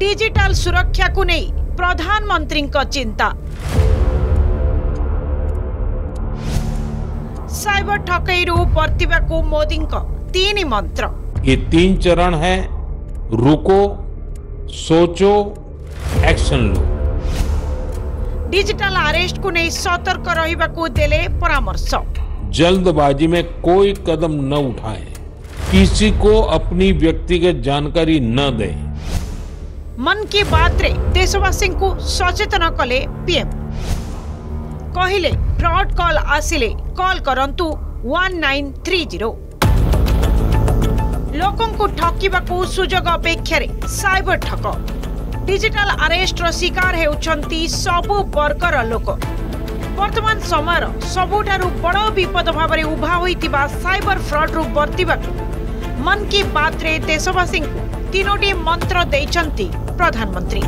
Digital digital সুরক্ষাকু নেই প্রধানমন্ত্রীଙ୍କ চিন্তা সাইবর ঠকেইরু পর্তিবাকু मोदी तीन मंत्र। ये तीन चरण है रुको सोचो एक्शन लो। डिजिटल अरेस्ट को नहीं सतर्क रहा दे परामर्श। जल्दबाजी में कोई कदम न उठाए। किसी को अपनी व्यक्तिगत जानकारी न दें। ମନ୍ କି ବାତ୍ରେ ଦେଶବାସୀଙ୍କୁ ସଚେତନ କଲେ ପିଏମ୍ କହିଲେ ଫ୍ରଡ୍ କଲ୍ ଆସିଲେ କଲ୍ କରନ୍ତୁ ୱାନ୍ ନାଇନ୍ ଥ୍ରୀ ଜିରୋ ଲୋକଙ୍କୁ ଠକିବାକୁ ସୁଯୋଗ ଅପେକ୍ଷାରେ ସାଇବର ଠକ ଡିଜିଟାଲ ଆରେଷ୍ଟର ଶିକାର ହେଉଛନ୍ତି ସବୁ ବର୍ଗର ଲୋକ ବର୍ତ୍ତମାନ ସମୟର ସବୁଠାରୁ ବଡ଼ ବିପଦ ଭାବରେ ଉଭା ହୋଇଥିବା ସାଇବର ଫ୍ରଡ୍ରୁ ବର୍ତ୍ତିବାକୁ ମନ୍ କି ବାତ୍ରେ ଦେଶବାସୀଙ୍କୁ ତିନୋଟି ମନ୍ତ୍ର ଦେଇଛନ୍ତି ପ୍ରଧାନମନ୍ତ୍ରୀ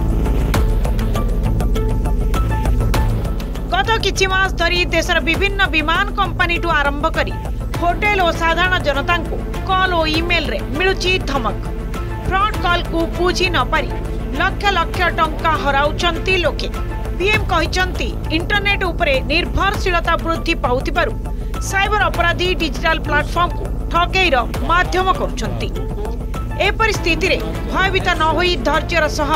ଗତ କିଛି ମାସ ଧରି ଦେଶର ବିଭିନ୍ନ ବିମାନ କମ୍ପାନୀଠୁ ଆରମ୍ଭ କରି ହୋଟେଲ ଓ ସାଧାରଣ ଜନତାଙ୍କୁ କଲ୍ ଓ ଇମେଲରେ ମିଳୁଛି ଧମକ ଫ୍ରଡ୍ କଲ୍କୁ ବୁଝି ନପାରି ଲକ୍ଷ ଲକ୍ଷ ଟଙ୍କା ହରାଉଛନ୍ତି ଲୋକେ ପିଏମ୍ କହିଛନ୍ତି ଇଣ୍ଟରନେଟ୍ ଉପରେ ନିର୍ଭରଶୀଳତା ବୃଦ୍ଧି ପାଉଥିବାରୁ ସାଇବର ଅପରାଧୀ ଡିଜିଟାଲ ପ୍ଲାଟଫର୍ମକୁ ଠକେଇର ମାଧ୍ୟମ କରୁଛନ୍ତି ଏପରି ସ୍ଥିତିରେ ଭୟଭୀତ ନ ହୋଇ ଧୈର୍ଯ୍ୟର ସହ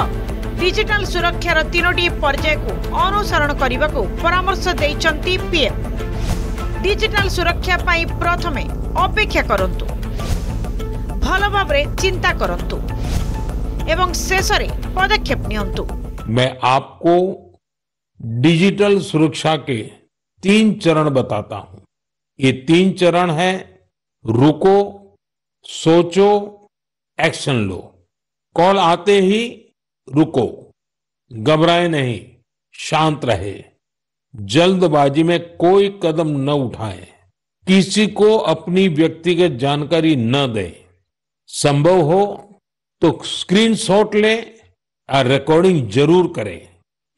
ଡିଜିଟାଲ ସୁରକ୍ଷାର ତିନୋଟି ପର୍ଯ୍ୟାୟକୁ ଅନୁସରଣ କରିବାକୁ ପରାମର୍ଶ ଦେଇଛନ୍ତି ପିଏମ୍ ଡିଜିଟାଲ ସୁରକ୍ଷା ପାଇଁ ପ୍ରଥମେ ଅପେକ୍ଷା କରନ୍ତୁ ଭଲ ଭାବରେ ଚିନ୍ତା କରନ୍ତୁ ଏବଂ ଶେଷରେ ପଦକ୍ଷେପ ନିଅନ୍ତୁ मैं आपको डिजिटल सुरक्षा के तीन चरण बताता हूं ये तीन चरण है रुको सोचो एक्शन लो। कॉल आते ही रुको, घबराए नहीं, शांत रहे। जल्दबाजी में कोई कदम न उठाए। किसी को अपनी व्यक्तिगत जानकारी न दें। संभव हो तो स्क्रीनशॉट लें और रिकॉर्डिंग ज़रूर करें।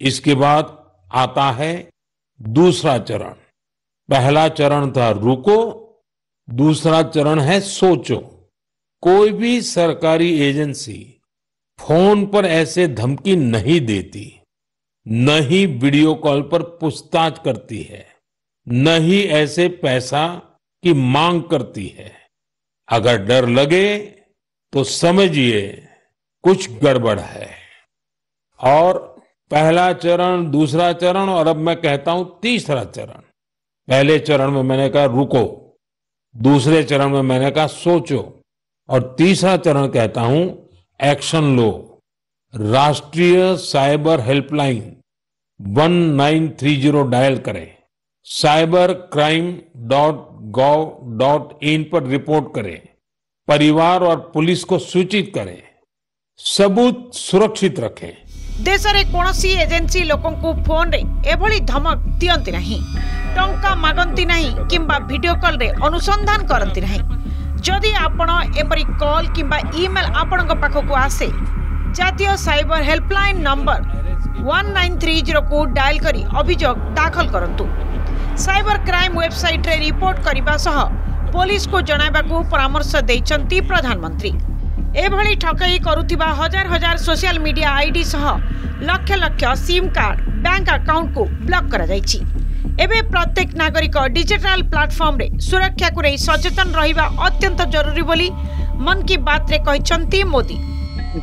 इसके बाद आता है दूसरा चरण। पहला चरण था रुको, दूसरा चरण है सोचो। कोई भी सरकारी एजेंसी फ़ोन पर ऐसे धमकी नहीं देती, न ही वीडियो कॉल पर पूछताछ करती है, न ही ऐसे पैसा की मांग करती है। अगर डर लगे तो समझिए कुछ गड़बड़ है। और पहला चरण, दूसरा चरण और अब मैं कहता हूँ तीसरा चरण। पहले चरण में मैंने कहा रुको, दूसरे चरण में मैंने कहा सोचो। और तीसरा चरण कहता हूं एक्शन लो राष्ट्रीय साइबर हेल्पलाइन 1930 डायल करें cyber crime dot gov dot in पर रिपोर्ट करें परिवार और पुलिस को सूचित करें सबूत सुरक्षित रखें ଦେଶରେ କୌଣସି ଏଜେନ୍ସି ଲୋକଙ୍କୁ ଫୋନରେ ଏଭଳି ଧମକ ଦିଅନ୍ତି ନାହିଁ ଟଙ୍କା ମାଗନ୍ତି ନାହିଁ କିମ୍ବା ଭିଡିଓ କଲ୍ରେ ଅନୁସନ୍ଧାନ କରନ୍ତି ନାହିଁ ଯଦି ଆପଣ ଏପରି କଲ୍ କିମ୍ବା ଇମେଲ୍ ଆପଣଙ୍କ ପାଖକୁ ଆସେ ଜାତୀୟ cyber helpline number one nine three ଜିରୋକୁ dial କରି ଅଭିଯୋଗ ଦାଖଲ କରନ୍ତୁ ସାଇବର କ୍ରାଇମ୍ ୱେବସାଇଟ୍ରେ ରିପୋର୍ଟ କରିବା ସହ ପୋଲିସକୁ ଜଣାଇବାକୁ ପରାମର୍ଶ ଦେଇଛନ୍ତି ପ୍ରଧାନମନ୍ତ୍ରୀ ଏଭଳି ଠକେଇ କରୁଥିବା ହଜାର ହଜାର ସୋସିଆଲ ମିଡିଆ ଆଇଡି ସହ lakh lakh SIM card bank ଆକାଉଣ୍ଟକୁ ବ୍ଲକ୍ କରାଯାଇଛି ଏବେ ପ୍ରତ୍ୟେକ ନାଗରିକ ଡିଜିଟାଲ ପ୍ଲାଟଫର୍ମରେ ସୁରକ୍ଷାକୁ ନେଇ ସଚେତନ ରହିବା ଅତ୍ୟନ୍ତ ଜରୁରୀ ବୋଲି ମନ୍ କି ବାତ୍ରେ କହିଛନ୍ତି ମୋଦି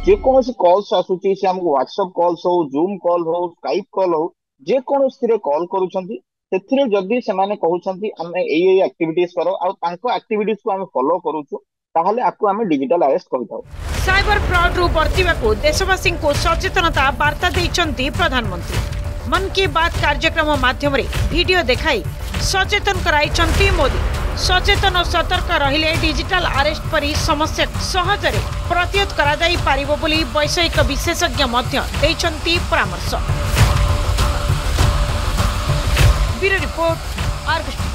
ଯେକୌଣସି କଲ୍ସ ଆସୁଛି ସେ ଆମକୁ ହ୍ୱାଟ୍ସଆପ କଲ୍ସ ହଉ ଜୁମ୍ କଲ୍ ହଉ ସ୍କାଇପ୍ କଲ୍ ହଉ ଯେକୌଣସିରେ କଲ୍ କରୁଛନ୍ତି ସେଥିରେ ଯଦି ସେମାନେ କହୁଛନ୍ତି ଆମେ ଏଇ ଏଇ ଆକ୍ଟିଭିଟିଜ କର ଆଉ ତାଙ୍କ ଆକ୍ଟିଭିଟିଜ କୁ ଆମେ ଫଲୋ କରୁଛୁ ତାହେଲେ ଆକୁ ଆମେ ଡିଜିଟାଲ ଆରେଷ୍ଟ କହିଥାଉ ସାଇବର ଫ୍ରଡ୍ରୁ ବର୍ତ୍ତିବାକୁ ଦେଶବାସୀଙ୍କୁ ସଚେତନତା ବାର୍ତ୍ତା ଦେଇଛନ୍ତି ପ୍ରଧାନମନ୍ତ୍ରୀ ମନ୍ କି ବାତ୍ କାର୍ଯ୍ୟକ୍ରମ ମାଧ୍ୟମରେ ଭିଡିଓ ଦେଖାଇ ସଚେତନ କରାଇଛନ୍ତି ମୋଦି। ସଚେତନ ଓ ସତର୍କ ରହିଲେ ଡିଜିଟାଲ ଆରେଷ୍ଟ ପରି ସମସ୍ୟା ସହଜରେ ପ୍ରତିହତ କରାଯାଇ ପାରିବ ବୋଲି ବୈଷୟିକ ବିଶେଷଜ୍ଞ ମଧ୍ୟ ଦେଇଛନ୍ତି ପରାମର୍ଶ। Bureau report Argus